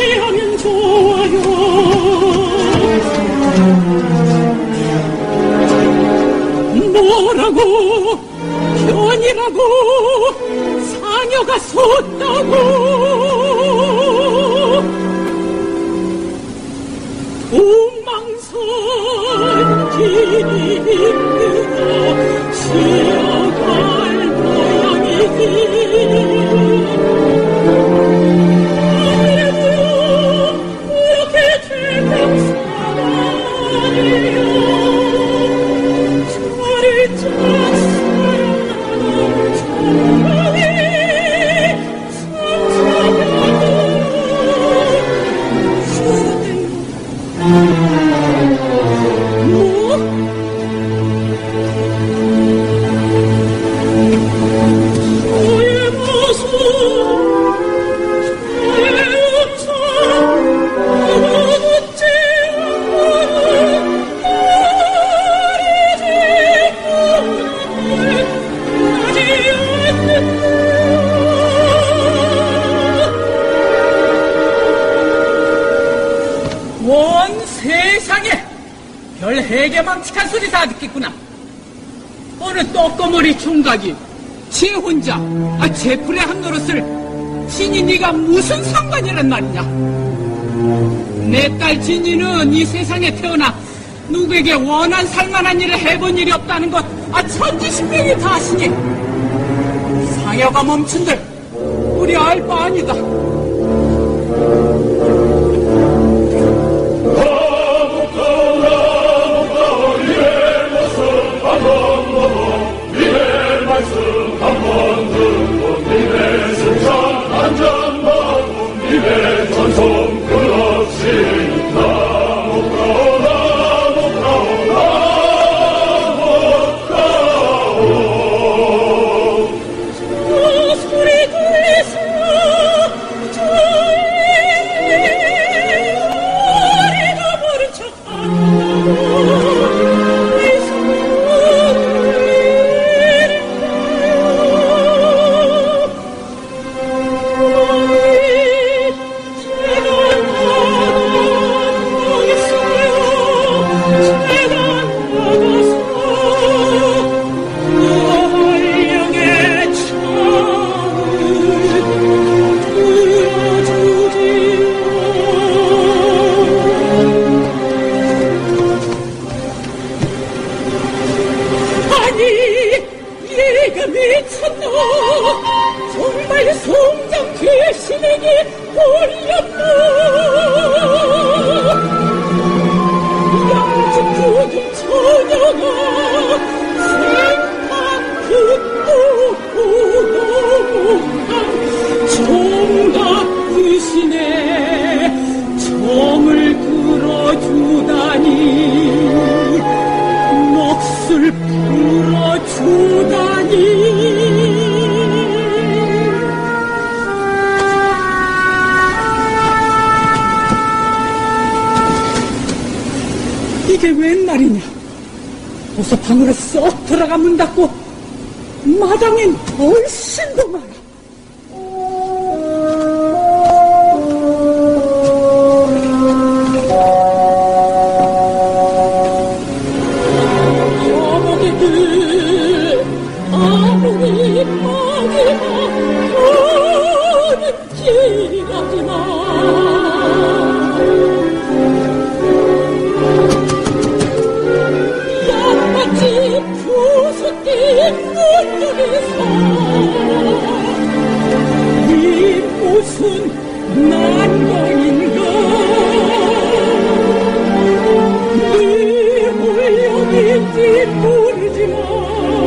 같이 하면 좋아요. 뭐라고? 변이라고? 사녀가 섰다고? 도망설기 힘들다 해계망측한 소리 다 듣겠구나. 어느 떡거머리 총각이 지 혼자 아, 제풀의 한 노릇을 진이 네가 무슨 상관이란 말이냐? 내 딸 진이는 이 세상에 태어나 누구에게 원한 살만한 일을 해본 일이 없다는 것, 아, 천지신명이 다 아시니. 상여가 멈춘들, 우리 알 바 아니다. 얘가 미쳤노? 정말 송장 귀신에게 걸렸노? 양주 구두 처녀가 이게 웬 말이냐? 어서 방으로 쏙 들어가 문 닫고 마당엔 훨씬 더 많아 pur di me